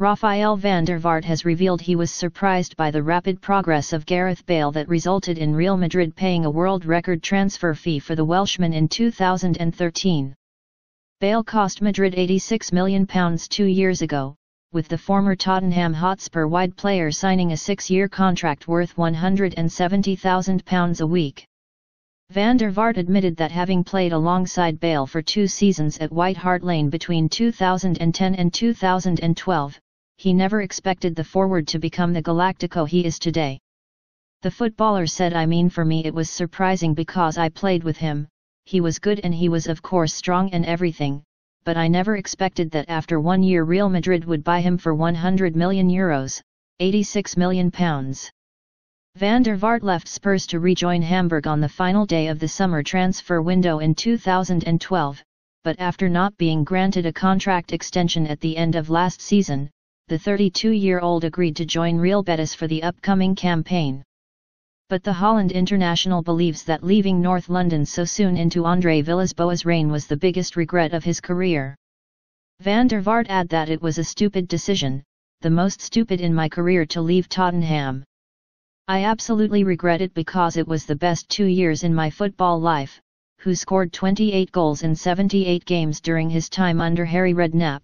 Rafael van der Vaart has revealed he was surprised by the rapid progress of Gareth Bale that resulted in Real Madrid paying a world record transfer fee for the Welshman in 2013. Bale cost Madrid £86 million two years ago, with the former Tottenham Hotspur wide player signing a six-year contract worth £170,000 a week. Van der Vaart admitted that having played alongside Bale for two seasons at White Hart Lane between 2010 and 2012, he never expected the forward to become the Galactico he is today. The footballer said I mean for me it was surprising because I played with him, he was good and he was of course strong and everything, but I never expected that after one year Real Madrid would buy him for 100 million euros, 86 million pounds. Van der Vaart left Spurs to rejoin Hamburg on the final day of the summer transfer window in 2012, but after not being granted a contract extension at the end of last season, the 32-year-old agreed to join Real Betis for the upcoming campaign. But the Holland international believes that leaving North London so soon into Andre Villas-Boas' reign was the biggest regret of his career. Van der Vaart add that it was a stupid decision, the most stupid in my career to leave Tottenham. I absolutely regret it because it was the best two years in my football life, who scored 28 goals in 78 games during his time under Harry Redknapp.